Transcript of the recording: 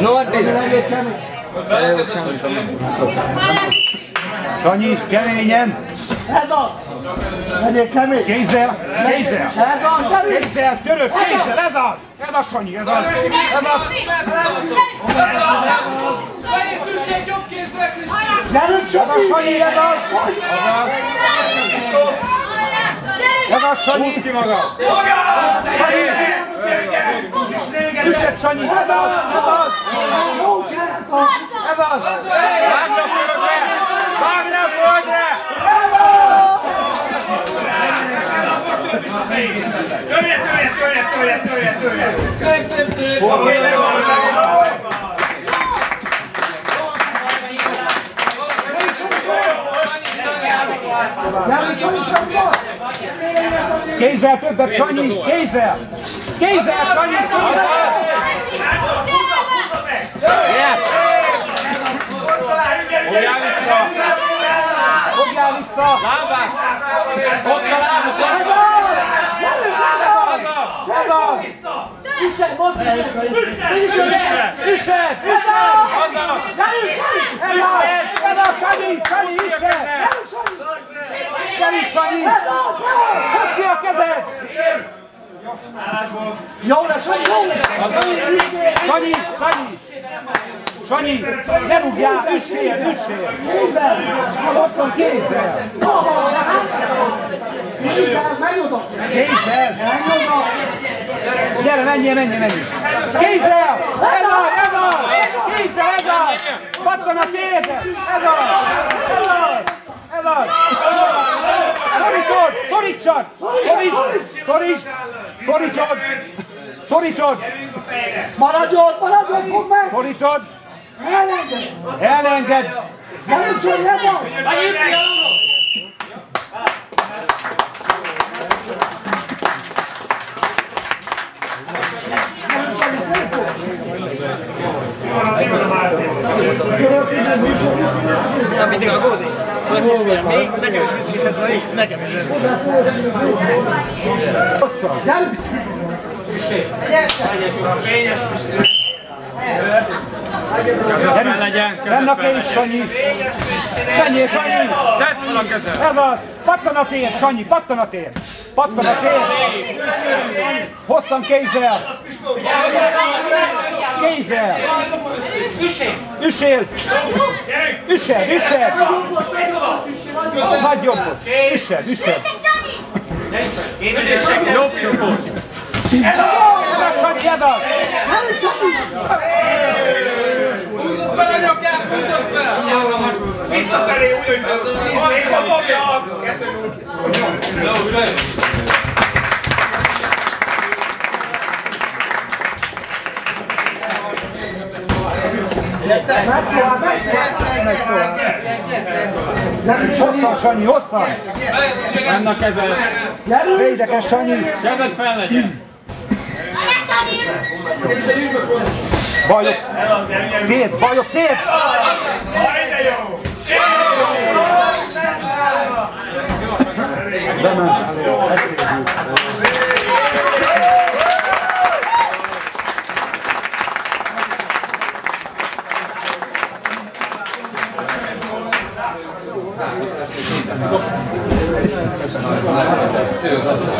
No advantage. Sanyi, keményen! Ez az! Legyél kemény! Kézzel! Kézzel! Ez az! Kézzel! Török! Kézzel! Ez az! Ez az, Sanyi! Ez az! Ez az! Gyerünk, Ez az, Sanyi! Ez az! Ez az, Sanyi! Húzd ki maga! Üssed, Sanyi! Ez az! Ez az! Jó csináltam! Ez az! Vágd a földre! Vágd a földre! Törje, törje, törje, törje, törje, törje! Szép, szép, szép! Oké, megvan, megvan! Gyerünk, Sanyi, Sanyi! Kézzel többet, Sanyi! Kézzel! Kézzel, Sanyi! Ilyen! Fogjál vissza! Fogjál vissza! Lábát! Ott a lábot! Ez az! Ez az! Üssed, most üssed! Üssed! Üssed! Üssed! Azzal! Ez az! Ez az, Sanyi! Sanyi, üssed! Gyerünk, Sanyi! Hozd ki a kezed! Jó lesz, jó lesz! Sanyi! Sanyi! Sanyi! Ne rúgjál! Üssél! Üssél! Kézzel! Ott van kézzel! Kézzel, menj oda! Kézzel! Menj oda! Gyere, menjél, menjél, menjél! Kézzel! Ez az! Ez az! Kézzel! Ez az! Pattan a kézzel! Ez az! Ez az! Ez az! Szorítod! Szorítsad! Szoríts! Szoríts! Szorítod! Szorítod! Maradj ott, maradj ott, fogd meg! Szorítod! Elenged! Elenged! Ez Sanyi, szép volt! mindig aggódik? Még nekem is biztosítesz van így? Nekem is ez. Gyerünk! Gyerünk! legyen! Fenn a kéz, Sanyi! Menjél, Sanyi! Tedd fel a kezed! Ez az! Pattan a tér, Sanyi! Pattan a tér! Pattan a tér! Hosszan kézzel! Kézzel! Üssél! Üssed, üssed! Hagyj jobbot! Üssed, üssed! Jobb csoport! Húzott fel a nyakát, húzott fel! Visszafelé úgy, hogy még tovább, megy tovább! Gyerünk, Sanyi! Hosszan, Sanyi, hosszan! A kezed! Gyerünk! Védekes, Sanyi! Kezed fel legyen! Bajok! Pét! Bajok! Pét! Bement. Köszönöm.